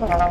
Carried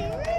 do it.